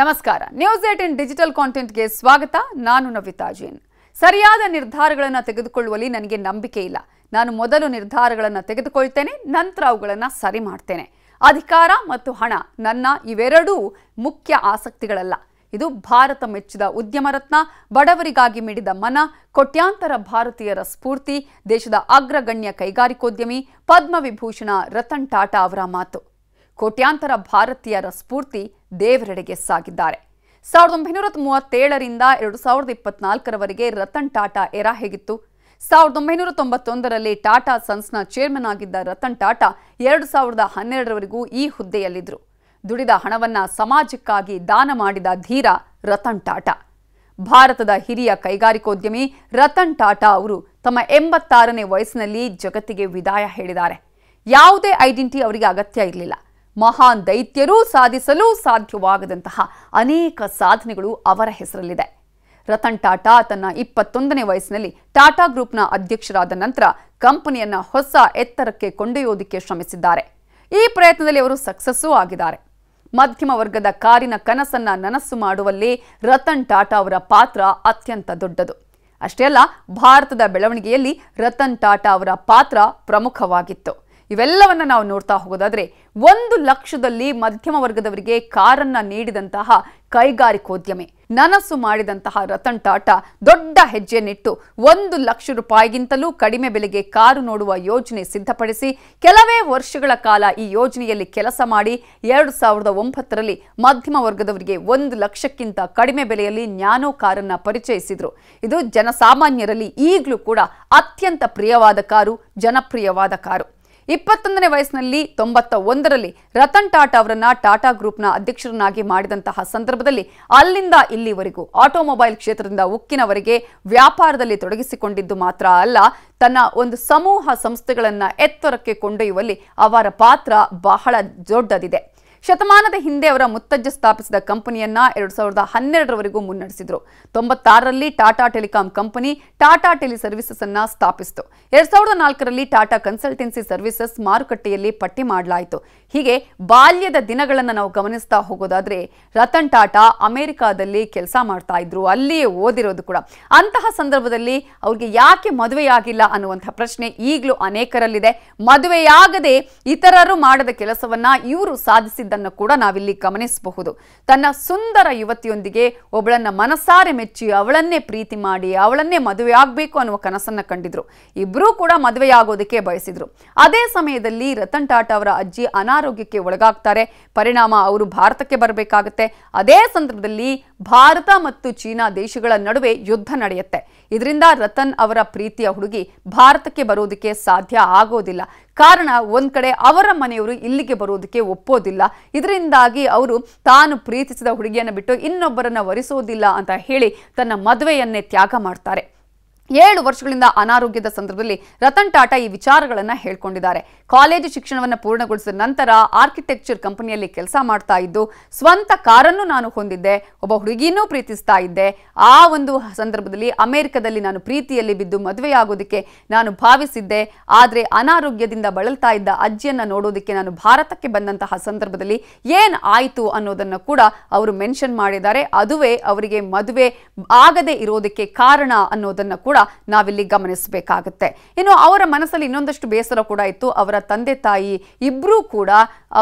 ನಮಸ್ಕಾರ. News eighteen digital ಕಾಂಟೆಂಟ್ಗೆ ಸ್ವಾಗತ. ನಾನು ನವಿತಾ ಜೈನ್. ಸರಿಯಾದ ನಿರ್ಧಾರಗಳನ್ನು ತೆಗೆದುಕೊಳ್ಳುವಲ್ಲಿ ನನಗೆ ನಂಬಿಕೆ ಇಲ್ಲ. ನಾನು ಮೊದಲು ನಿರ್ಧಾರಗಳನ್ನು ತೆಗೆದುಕೊಳ್ತೇನೆ, ನಂತರ ಅವುಗಳನ್ನು ಸರಿ ಮಾಡ್ತೇನೆ. ಅಧಿಕಾರ ಮತ್ತು ಹಣ ನನ್ನ ಇವೆರಡೂ ಮುಖ್ಯ ಆಸಕ್ತಿಗಳಲ್ಲ. ಇದು ಭಾರತ ಮೆಚ್ಚಿದ ಉದ್ಯಮ ರತ್ನ, ಬಡವರಿಗಾಗಿ ಮಿಡಿದ ಮನ, ಕೋಟ್ಯಾಂತರ ಭಾರತೀಯರ ಸ್ಫೂರ್ತಿ, ದೇಶದ ಅಗ್ರಗಣ್ಯ ಕೈಗಾರಿಕೋದ್ಯಮಿ, ಪದ್ಮವಿಭೂಷಣ ರತನ್ ಟಾಟಾ ಅವರ ಮಾತು. ಕೋಟ್ಯಾಂತರ ಭಾರತೀಯರ ಸ್ಫೂರ್ತಿ ದೇವರೆಡೆಗೆ ಸಾಗಿದ್ದಾರೆ. ಸಾವಿರದ ಒಂಬೈನೂರ ಮೂವತ್ತೇಳರಿಂದ ಎರಡು ಸಾವಿರದ ಇಪ್ಪತ್ನಾಲ್ಕರವರೆಗೆ ರತನ್ ಟಾಟಾ ಎರಾ ಹೇಗಿತ್ತು? ಸಾವಿರದ ಒಂಬೈನೂರ ತೊಂಬತ್ತೊಂದರಲ್ಲಿ ಟಾಟಾ ಸನ್ಸ್ನ ಚೇರ್ಮನ್ ಆಗಿದ್ದ ರತನ್ ಟಾಟಾ ಎರಡು ಸಾವಿರದ ಹನ್ನೆರಡರವರೆಗೂ ಈ ಹುದ್ದೆಯಲ್ಲಿದ್ದರು. ದುಡಿದ ಹಣವನ್ನ ಸಮಾಜಕ್ಕಾಗಿ ದಾನ ಮಾಡಿದ ಧೀರ ರತನ್ ಟಾಟಾ. ಭಾರತದ ಹಿರಿಯ ಕೈಗಾರಿಕೋದ್ಯಮಿ ರತನ್ ಟಾಟಾ ಅವರು ತಮ್ಮ ಎಂಬತ್ತಾರನೇ ವಯಸ್ಸಿನಲ್ಲಿ ಜಗತ್ತಿಗೆ ವಿದಾಯ ಹೇಳಿದ್ದಾರೆ. ಯಾವುದೇ ಐಡೆಂಟಿ ಅವರಿಗೆ ಅಗತ್ಯ ಇರಲಿಲ್ಲ. ಮಹಾನ್ ದೈತ್ಯರೂ ಸಾಧಿಸಲು ಸಾಧ್ಯವಾಗದಂತಹ ಅನೇಕ ಸಾಧನೆಗಳು ಅವರ ಹೆಸರಲ್ಲಿದೆ. ರತನ್ ಟಾಟಾ ತನ್ನ ಇಪ್ಪತ್ತೊಂದನೇ ವಯಸ್ಸಿನಲ್ಲಿ ಟಾಟಾ ಗ್ರೂಪ್ನ ಅಧ್ಯಕ್ಷರಾದ ನಂತರ ಕಂಪನಿಯನ್ನ ಹೊಸ ಎತ್ತರಕ್ಕೆ ಕೊಂಡೊಯ್ಯೋದಕ್ಕೆ ಶ್ರಮಿಸಿದ್ದಾರೆ. ಈ ಪ್ರಯತ್ನದಲ್ಲಿ ಅವರು ಸಕ್ಸಸ್ಸೂ ಆಗಿದ್ದಾರೆ. ಮಧ್ಯಮ ವರ್ಗದ ಕಾರಿನ ಕನಸನ್ನ ನನಸು ಮಾಡುವಲ್ಲಿ ರತನ್ ಟಾಟಾ ಅವರ ಪಾತ್ರ ಅತ್ಯಂತ ದೊಡ್ಡದು. ಅಷ್ಟೇ ಅಲ್ಲ, ಭಾರತದ ಬೆಳವಣಿಗೆಯಲ್ಲಿ ರತನ್ ಟಾಟಾ ಅವರ ಪಾತ್ರ ಪ್ರಮುಖವಾಗಿತ್ತು. ಇವೆಲ್ಲವನ್ನ ನಾವು ನೋಡ್ತಾ ಹೋಗೋದಾದ್ರೆ ಒಂದು ಲಕ್ಷದಲ್ಲಿ ಮಧ್ಯಮ ವರ್ಗದವರಿಗೆ ಕಾರನ್ನ ನೀಡಿದಂತಹ ಕೈಗಾರಿಕೋದ್ಯಮಿ, ನನಸು ಮಾಡಿದಂತಹ ರತನ್ ಟಾಟಾ ದೊಡ್ಡ ಹೆಜ್ಜೆಯನ್ನಿಟ್ಟು ಒಂದು ಲಕ್ಷ ರೂಪಾಯಿಗಿಂತಲೂ ಕಡಿಮೆ ಬೆಲೆಗೆ ಕಾರು ನೋಡುವ ಯೋಜನೆ ಸಿದ್ಧಪಡಿಸಿ, ಕೆಲವೇ ವರ್ಷಗಳ ಕಾಲ ಈ ಯೋಜನೆಯಲ್ಲಿ ಕೆಲಸ ಮಾಡಿ ಎರಡು ಸಾವಿರದ ಒಂಬತ್ತರಲ್ಲಿ ಮಧ್ಯಮ ವರ್ಗದವರಿಗೆ ಒಂದು ಲಕ್ಷಕ್ಕಿಂತ ಕಡಿಮೆ ಬೆಲೆಯಲ್ಲಿ ನ್ಯಾನೋ ಕಾರನ್ನ ಪರಿಚಯಿಸಿದ್ರು. ಇದು ಜನಸಾಮಾನ್ಯರಲ್ಲಿ ಈಗಲೂ ಕೂಡ ಅತ್ಯಂತ ಪ್ರಿಯವಾದ ಕಾರು, ಜನಪ್ರಿಯವಾದ ಕಾರು. ಇಪ್ಪತ್ತೊಂದನೇ ವಯಸ್ಸಿನಲ್ಲಿ ತೊಂಬತ್ತ ಒಂದರಲ್ಲಿ ರತನ್ ಟಾಟಾ ಅವರನ್ನ ಟಾಟಾ ಗ್ರೂಪ್ನ ಅಧ್ಯಕ್ಷರನ್ನಾಗಿ ಮಾಡಿದಂತಹ ಸಂದರ್ಭದಲ್ಲಿ ಅಲ್ಲಿಂದ ಇಲ್ಲಿವರೆಗೂ ಆಟೋಮೊಬೈಲ್ ಕ್ಷೇತ್ರದಿಂದ ಉಕ್ಕಿನವರೆಗೆ ವ್ಯಾಪಾರದಲ್ಲಿ ತೊಡಗಿಸಿಕೊಂಡಿದ್ದು ಮಾತ್ರ ಅಲ್ಲ, ತನ್ನ ಒಂದು ಸಮೂಹ ಸಂಸ್ಥೆಗಳನ್ನ ಎತ್ತರಕ್ಕೆ ಕೊಂಡೊಯ್ಯುವಲ್ಲಿ ಅವರ ಪಾತ್ರ ಬಹಳ ದೊಡ್ಡದಿದೆ. ಶತಮಾನದ ಹಿಂದೆ ಅವರ ಮುತ್ತಜ್ಜ ಸ್ಥಾಪಿಸಿದ ಕಂಪನಿಯನ್ನ ಎರಡು ಸಾವಿರದ ಹನ್ನೆರಡರವರೆಗೂ ಮುನ್ನಡೆಸಿದ್ರು. ತೊಂಬತ್ತಾರರಲ್ಲಿ Tata telecom company Tata tele services ಅನ್ನ ಸ್ಥಾಪಿಸಿತು. ಎರಡ್ ಸಾವಿರದ ನಾಲ್ಕರಲ್ಲಿ ಟಾಟಾ ಕನ್ಸಲ್ಟೆನ್ಸಿ ಸರ್ವಿಸಸ್ ಮಾರುಕಟ್ಟೆಯಲ್ಲಿ ಪಟ್ಟಿ ಮಾಡಲಾಯಿತು. ಹೀಗೆ ಬಾಲ್ಯದ ದಿನಗಳನ್ನು ನಾವು ಗಮನಿಸ್ತಾ ಹೋಗೋದಾದ್ರೆ ರತನ್ ಟಾಟಾ ಅಮೆರಿಕಾದಲ್ಲಿ ಕೆಲಸ ಮಾಡ್ತಾ ಇದ್ರು. ಅಲ್ಲಿಯೇ ಓದಿರೋದು ಕೂಡ. ಅಂತಹ ಸಂದರ್ಭದಲ್ಲಿ ಅವ್ರಿಗೆ ಯಾಕೆ ಮದುವೆಯಾಗಿಲ್ಲ ಅನ್ನುವಂತಹ ಪ್ರಶ್ನೆ ಈಗಲೂ ಅನೇಕರಲ್ಲಿದೆ. ಮದುವೆಯಾಗದೆ ಇತರರು ಮಾಡದ ಕೆಲಸವನ್ನ ಇವರು ಸಾಧಿಸಿದ್ದನ್ನು ಕೂಡ ನಾವಿಲ್ಲಿ ಗಮನಿಸಬಹುದು. ತನ್ನ ಸುಂದರ ಯುವತಿಯೊಂದಿಗೆ ಒಬ್ಬಳನ್ನ ಮನಸಾರೆ ಮೆಚ್ಚಿ ಅವಳನ್ನೇ ಪ್ರೀತಿ ಮಾಡಿ, ಅವಳನ್ನೇ ಮದುವೆ ಆಗಬೇಕು ಅನ್ನುವ ಕನಸನ್ನ ಕಂಡಿದ್ರು. ಇಬ್ಬರೂ ಕೂಡ ಮದುವೆಯಾಗೋದಕ್ಕೆ ಬಯಸಿದ್ರು. ಅದೇ ಸಮಯದಲ್ಲಿ ರತನ್ ಟಾಟಾ ಅವರ ಅಜ್ಜಿ ಅನಾರೋಗ್ಯಕ್ಕೆ ಒಳಗಾಗ್ತಾರೆ. ಪರಿಣಾಮ ಅವರು ಭಾರತಕ್ಕೆ ಬರಬೇಕಾಗುತ್ತೆ. ಅದೇ ಸಂದರ್ಭದಲ್ಲಿ ಭಾರತ ಮತ್ತು ಚೀನಾ ದೇಶಗಳ ನಡುವೆ ಯುದ್ಧ ನಡೆಯುತ್ತೆ. ಇದರಿಂದ ರತನ್ ಅವರ ಪ್ರೀತಿಯ ಹುಡುಗಿ ಭಾರತಕ್ಕೆ ಬರೋದಕ್ಕೆ ಸಾಧ್ಯ ಆಗೋದಿಲ್ಲ. ಕಾರಣ ಒಂದ್ ಕಡೆ ಅವರ ಮನೆಯವರು ಇಲ್ಲಿಗೆ ಬರೋದಕ್ಕೆ ಒಪ್ಪೋದಿಲ್ಲ. ಇದರಿಂದಾಗಿ ಅವರು ತಾನು ಪ್ರೀತಿಸಿದ ಹುಡುಗಿಯನ್ನು ಬಿಟ್ಟು ಇನ್ನೊಬ್ಬರನ್ನ ವರಿಸೋದಿಲ್ಲ ಅಂತ ಹೇಳಿ ತನ್ನ ಮದುವೆಯನ್ನೇ ತ್ಯಾಗ ಮಾಡ್ತಾರೆ. ಏಳು ವರ್ಷಗಳಿಂದ ಅನಾರೋಗ್ಯದ ಸಂದರ್ಭದಲ್ಲಿ ರತನ್ ಟಾಟಾ ಈ ವಿಚಾರಗಳನ್ನು ಹೇಳ್ಕೊಂಡಿದ್ದಾರೆ. ಕಾಲೇಜು ಶಿಕ್ಷಣವನ್ನು ಪೂರ್ಣಗೊಳಿಸಿದ ನಂತರ ಆರ್ಕಿಟೆಕ್ಚರ್ ಕಂಪನಿಯಲ್ಲಿ ಕೆಲಸ ಮಾಡ್ತಾ ಇದ್ದು, ಸ್ವಂತ ಕಾರನ್ನು ನಾನು ಹೊಂದಿದ್ದೆ, ಒಬ್ಬ ಹುಡುಗಿನೂ ಪ್ರೀತಿಸ್ತಾ ಇದ್ದೆ. ಆ ಒಂದು ಸಂದರ್ಭದಲ್ಲಿ ಅಮೆರಿಕದಲ್ಲಿ ನಾನು ಪ್ರೀತಿಯಲ್ಲಿ ಬಿದ್ದು ಮದುವೆಯಾಗೋದಕ್ಕೆ ನಾನು ಭಾವಿಸಿದ್ದೆ. ಆದರೆ ಅನಾರೋಗ್ಯದಿಂದ ಬಳಲ್ತಾ ಇದ್ದ ಅಜ್ಜಿಯನ್ನು ನೋಡೋದಕ್ಕೆ ನಾನು ಭಾರತಕ್ಕೆ ಬಂದಂತಹ ಸಂದರ್ಭದಲ್ಲಿ ಏನ್ ಆಯಿತು ಅನ್ನೋದನ್ನು ಕೂಡ ಅವರು ಮೆನ್ಷನ್ ಮಾಡಿದ್ದಾರೆ. ಅದುವೇ ಅವರಿಗೆ ಮದುವೆ ಆಗದೆ ಇರೋದಕ್ಕೆ ಕಾರಣ ಅನ್ನೋದನ್ನ ಕೂಡ ನಾವಿಲ್ಲಿ ಗಮನಿಸಬೇಕಾಗುತ್ತೆ. ಇನ್ನು ಅವರ ಮನಸ್ಸಲ್ಲಿ ಇನ್ನೊಂದಷ್ಟು ಬೇಸರ ಕೂಡ ಇತ್ತು. ಅವರ ತಂದೆ ತಾಯಿ ಇಬ್ಬರೂ ಕೂಡ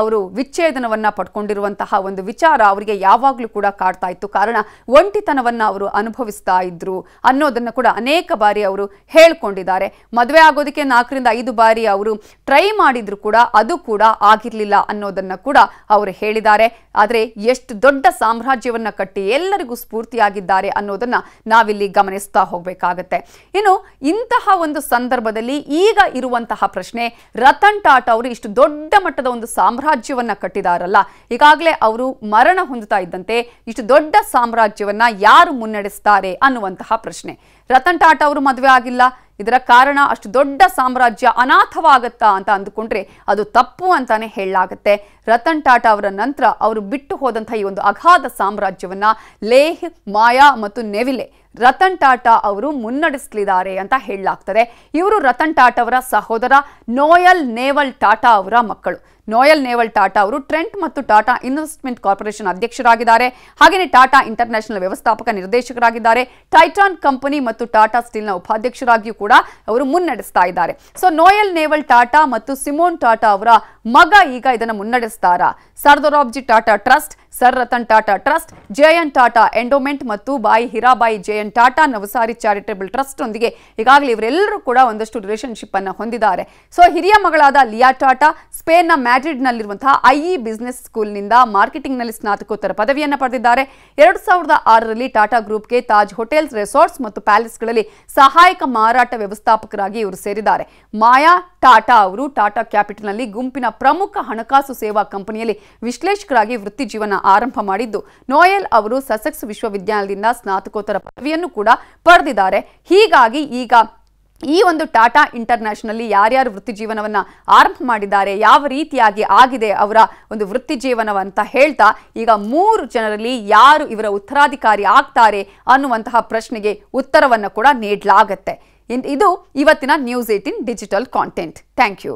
ಅವರು ವಿಚ್ಛೇದನವನ್ನ ಪಡ್ಕೊಂಡಿರುವಂತಹ ಒಂದು ವಿಚಾರ ಅವರಿಗೆ ಯಾವಾಗಲೂ ಕೂಡ ಕಾಡ್ತಾ ಇತ್ತು. ಕಾರಣ ಒಂಟಿತನವನ್ನ ಅವರು ಅನುಭವಿಸ್ತಾ ಇದ್ರು ಅನ್ನೋದನ್ನ ಕೂಡ ಅನೇಕ ಬಾರಿ ಅವರು ಹೇಳ್ಕೊಂಡಿದ್ದಾರೆ. ಮದುವೆ ಆಗೋದಕ್ಕೆ ನಾಲ್ಕರಿಂದ ಐದು ಬಾರಿ ಅವರು ಟ್ರೈ ಮಾಡಿದ್ರು ಕೂಡ ಅದು ಕೂಡ ಆಗಿರ್ಲಿಲ್ಲ ಅನ್ನೋದನ್ನ ಕೂಡ ಅವರು ಹೇಳಿದ್ದಾರೆ. ಆದರೆ ಎಷ್ಟು ದೊಡ್ಡ ಸಾಮ್ರಾಜ್ಯವನ್ನ ಕಟ್ಟಿ ಎಲ್ಲರಿಗೂ ಸ್ಫೂರ್ತಿಯಾಗಿದ್ದಾರೆ ಅನ್ನೋದನ್ನ ನಾವಿಲ್ಲಿ ಗಮನಿಸ್ತಾ ಹೋಗ್ಬೇಕಾಗತ್ತೆ. ಇನ್ನು ಇಂತಹ ಒಂದು ಸಂದರ್ಭದಲ್ಲಿ ಈಗ ಇರುವಂತಹ ಪ್ರಶ್ನೆ, ರತನ್ ಟಾಟಾ ಅವರು ಇಷ್ಟು ದೊಡ್ಡ ಮಟ್ಟದ ಒಂದು ಸಾಮ್ರಾಜ್ಯವನ್ನ ಕಟ್ಟಿದಾರಲ್ಲ, ಈಗಾಗಲೇ ಅವರು ಮರಣ ಹೊಂದುತ್ತಾ ಇದ್ದಂತೆ ಇಷ್ಟು ದೊಡ್ಡ ಸಾಮ್ರಾಜ್ಯವನ್ನ ಯಾರು ಮುನ್ನಡೆಸ್ತಾರೆ ಅನ್ನುವಂತಹ ಪ್ರಶ್ನೆ. ರತನ್ ಟಾಟಾ ಅವರು ಮದುವೆ ಆಗಿಲ್ಲ, ಇದರ ಕಾರಣ ಅಷ್ಟು ದೊಡ್ಡ ಸಾಮ್ರಾಜ್ಯ ಅನಾಥವಾಗತ್ತಾ ಅಂತ ಅಂದುಕೊಂಡ್ರೆ ಅದು ತಪ್ಪು ಅಂತಾನೆ ಹೇಳಲಾಗುತ್ತೆ. ರತನ್ ಟಾಟಾ ಅವರ ನಂತರ ಅವರು ಬಿಟ್ಟು ಹೋದಂತಹ ಈ ಒಂದು ಅಗಾಧ ಸಾಮ್ರಾಜ್ಯವನ್ನ ಲೇಹ್, ಮಾಯಾ ಮತ್ತು ನೆವಿಲೆ ರತನ್ ಟಾಟಾ ಅವರು ಮುನ್ನಡೆಸಲಿದ್ದಾರೆ ಅಂತ ಹೇಳಲಾಗ್ತದೆ. ಇವರು ರತನ್ ಟಾಟಾ ಅವರ ಸಹೋದರ ನೋಯಲ್ ನೇವಲ್ ಟಾಟಾ ಅವರ ಮಕ್ಕಳು. ನೋಯಲ್ ನೇವಲ್ ಟಾಟಾ ಅವರು ಟ್ರೆಂಟ್ ಮತ್ತು ಟಾಟಾ ಇನ್ವೆಸ್ಟ್ಮೆಂಟ್ ಕಾರ್ಪೊರೇಷನ್ ಅಧ್ಯಕ್ಷರಾಗಿದ್ದಾರೆ. ಹಾಗೆಯೇ ಟಾಟಾ ಇಂಟರ್ನ್ಯಾಷನಲ್ ವ್ಯವಸ್ಥಾಪಕ ನಿರ್ದೇಶಕರಾಗಿದ್ದಾರೆ. ಟೈಟಾನ್ ಕಂಪನಿ ಮತ್ತು ಟಾಟಾ ಸ್ಟೀಲ್ನ ಉಪಾಧ್ಯಕ್ಷರಾಗಿಯೂ ಕೂಡ ಅವರು ಮುನ್ನಡೆಸ್ತಾ ಇದ್ದಾರೆ. ಸೊ, ನೋಯಲ್ ನೇವಲ್ ಟಾಟಾ ಮತ್ತು ಸಿಮೋನ್ ಟಾಟಾ ಅವರ ಮಗ ಈಗ ಇದನ್ನು ಮುನ್ನಡೆಸ್ತಾರಾ? ಸರ್ದೋರಾಬ್ಜಿ Tata trust sir Ratan Tata trust, JN Tata endowment ಮತ್ತು ಬಾಯಿ ಹಿರಾಬಾಯಿ JN Tata Navsari charitable trust ಒಂದಿಗೆ ಈಗಾಗಲೇ ಇವರೆಲ್ಲರೂ ಕೂಡ ಒಂದಷ್ಟು ರಿಲೇಶನ್ಶಿಪ್ ಅನ್ನು ಹೊಂದಿದ್ದಾರೆ. ಸೊ, ಹಿರಿಯ ಮಗಳಾದ ಲಿಯಾ ಟಾಟಾ, ಸ್ಪೇನ್ನ ಮ್ಯಾಡ್ರಿಡ್ನಲ್ಲಿರುವಂತಹ ಐಇ ಬಿಸಿನೆಸ್ ಸ್ಕೂಲ್ನಿಂದ ಮಾರ್ಕೆಟಿಂಗ್ನಲ್ಲಿ ಸ್ನಾತಕೋತ್ತರ ಪದವಿಯನ್ನು ಪಡೆದಿದ್ದಾರೆ. ಎರಡು ಸಾವಿರದ ಆರರಲ್ಲಿ ಟಾಟಾ ಗ್ರೂಪ್ಗೆ ತಾಜ್ ಹೋಟೆಲ್ಸ್, ರೆಸಾರ್ಟ್ಸ್ ಮತ್ತು ಪ್ಯಾಲೇಸ್ಗಳಲ್ಲಿ ಸಹಾಯಕ ಮಾರಾಟ ವ್ಯವಸ್ಥಾಪಕರಾಗಿ ಇವರು ಸೇರಿದ್ದಾರೆ. ಮಾಯಾ ಟಾಟಾ ಅವರು ಟಾಟಾ ಕ್ಯಾಪಿಟಲ್ನಲ್ಲಿ ಗುಂಪಿನ ಪ್ರಮುಖ ಹಣಕಾಸು ಸೇವಾ ಕಂಪನಿಯಲ್ಲಿ ವಿಶ್ಲೇಷಕರಾಗಿ ವೃತ್ತಿ ಜೀವನ ಆರಂಭ ಮಾಡಿದ್ದು. ನೋಯೆಲ್ ಅವರು ಸಸೆಕ್ಸ್ ವಿಶ್ವವಿದ್ಯಾಲಯದಿಂದ ಸ್ನಾತಕೋತ್ತರ ಪದವಿಯನ್ನು ಕೂಡ ಪಡೆದಿದ್ದಾರೆ. ಹೀಗಾಗಿ ಈಗ ಈ ಒಂದು ಟಾಟಾ ಇಂಟರ್ನ್ಯಾಷನಲ್ಲಿ ಯಾರ್ಯಾರು ವೃತ್ತಿ ಜೀವನವನ್ನ ಆರಂಭ ಮಾಡಿದ್ದಾರೆ, ಯಾವ ರೀತಿಯಾಗಿ ಆಗಿದೆ ಅವರ ಒಂದು ವೃತ್ತಿ ಜೀವನವಂತ ಹೇಳ್ತಾ, ಈಗ ಮೂರು ಜನರಲ್ಲಿ ಯಾರು ಇವರ ಉತ್ತರಾಧಿಕಾರಿ ಆಗ್ತಾರೆ ಅನ್ನುವಂತಹ ಪ್ರಶ್ನೆಗೆ ಉತ್ತರವನ್ನು ಕೂಡ ನೀಡಲಾಗತ್ತೆ. ಇದು ಇವತ್ತಿನ news eighteen digital content thank you